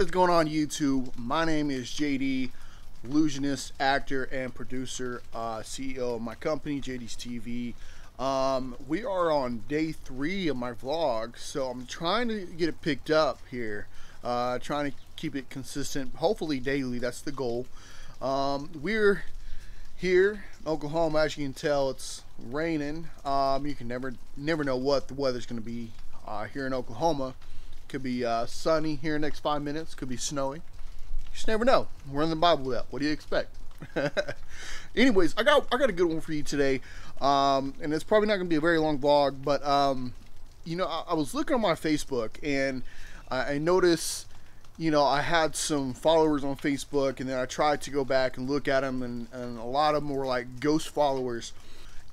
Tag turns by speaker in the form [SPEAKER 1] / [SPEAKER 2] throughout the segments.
[SPEAKER 1] What is going on YouTube? My name is JD, illusionist, actor, and producer, uh, CEO of my company, JD's TV. Um, we are on day three of my vlog, so I'm trying to get it picked up here. Uh, trying to keep it consistent, hopefully daily, that's the goal. Um, we're here Oklahoma, as you can tell, it's raining. Um, you can never never know what the weather's going to be uh, here in Oklahoma. Could be uh, sunny here next five minutes. Could be snowy. You just never know. We're in the Bible Belt. What do you expect? Anyways, I got I got a good one for you today, um, and it's probably not going to be a very long vlog. But um, you know, I, I, was looking on my Facebook and I, I noticed, you know, I had some followers on Facebook, and then I tried to go back and look at them, and, and a lot of them were like ghost followers.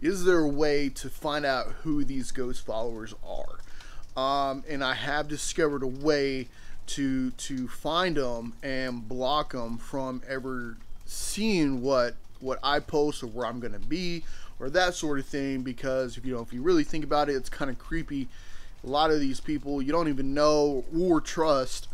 [SPEAKER 1] Is there a way to find out who these ghost followers are? Um, and I have discovered a way to to find them and block them from ever seeing what what I post or where I'm to be or that sort of thing because if you know if you really think about it it's kind of creepy. A lot of these people you don't even know or trust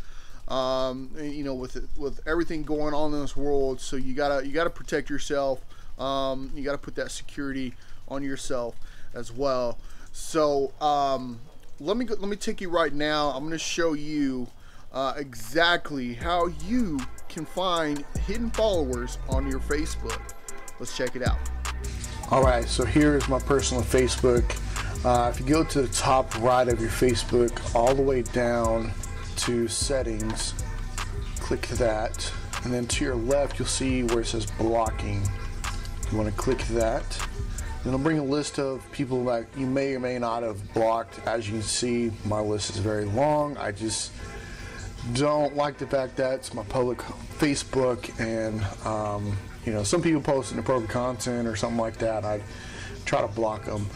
[SPEAKER 1] um, you know with it, with everything going on in this world. So you gotta you gotta protect yourself um, you gotta put that security on yourself as well. So um, let me go, let me take you right now. I'm going to show you uh, exactly how you can find hidden followers on your Facebook. Let's check it out. All right, so here is my personal Facebook. Uh, if you go to the top right of your Facebook, all the way down to settings, click that, and then to your left, you'll see where it says blocking. You want to click that It'll bring a list of people that you may or may not have blocked. As you can see, my list is very long. I just don't like the fact that it's my public Facebook and um, you know some people post inappropriate content or something like that. I try to block them.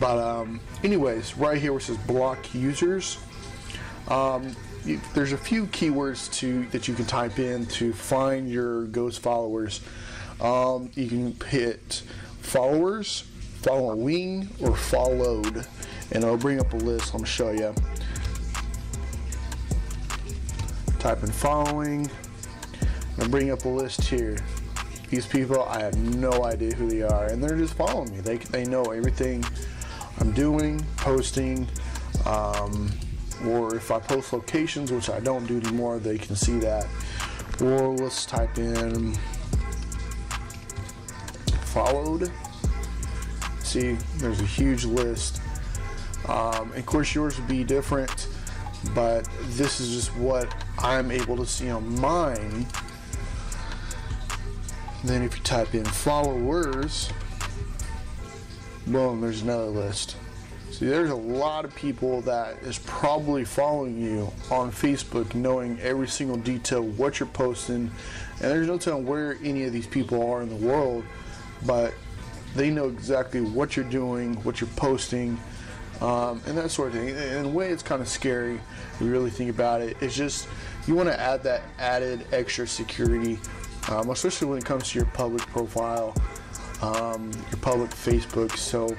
[SPEAKER 1] But um, anyways, right here where it says block users, um, you, there's a few keywords to that you can type in to find your ghost followers. Um, you can hit followers following wing or followed. And it'll bring up a list. I'm gonna show you type in following. And bring up a list here. These people I have no idea who they are and they're just following me. They, they know everything I'm doing posting um, or if I post locations which I don't do anymore they can see that. Or let's type in followed see there's a huge list. Um, of course, yours would be different, but this is just what I'm able to see on mine. Then if you type in followers, boom, there's another list. See, there's a lot of people that is probably following you on Facebook, knowing every single detail what you're posting, and there's no telling where any of these people are in the world, but they know exactly what you're doing, what you're posting, um, and that sort of thing. In a way, it's kind of scary if you really think about it. It's just you want to add that added extra security, um, especially when it comes to your public profile, um, your public Facebook. So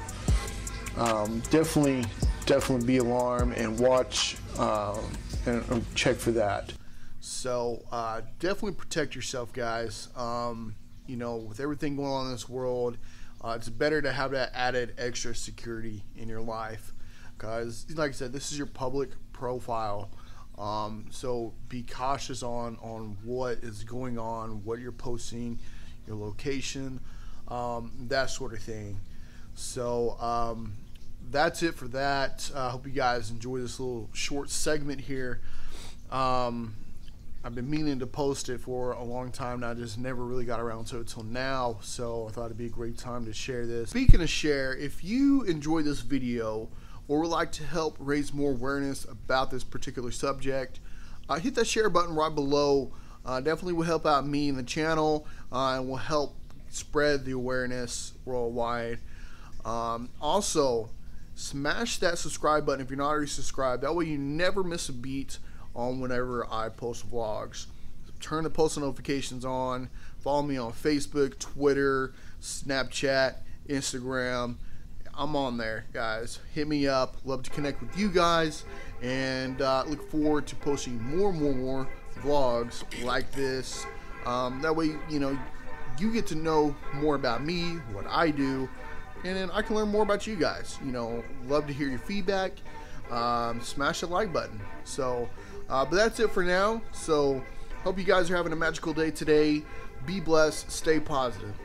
[SPEAKER 1] um, definitely, definitely be alarmed and watch um, and, and, check for that. So uh, definitely protect yourself, guys. Um, you know, with everything going on in this world uh, it's better to have that added extra security in your life because, like I said, this is your public profile. Um, so be cautious on on what is going on, what you're posting, your location, um, that sort of thing. So um, that's it for that. I uh, hope you guys enjoy this little short segment here. Um, I've been meaning to post it for a long time now, I just never really got around to it till now. So I thought it'd be a great time to share this. Speaking of share, if you enjoy this video or would like to help raise more awareness about this particular subject, uh, hit that share button right below. Uh, definitely will help out me and the channel uh, and will help spread the awareness worldwide. Um, also, smash that subscribe button if you're not already subscribed. That way you never miss a beat on whenever I post vlogs. Turn the post notifications on. Follow me on Facebook, Twitter, Snapchat, Instagram. I'm on there, guys. Hit me up. Love to connect with you guys, and uh, look forward to posting more, more, more vlogs like this. Um, that way, you know, you get to know more about me, what I do, and then I can learn more about you guys. You know, love to hear your feedback. Um, smash the like button. So, uh, but that's it for now. So, hope you guys are having a magical day today. Be blessed. Stay positive.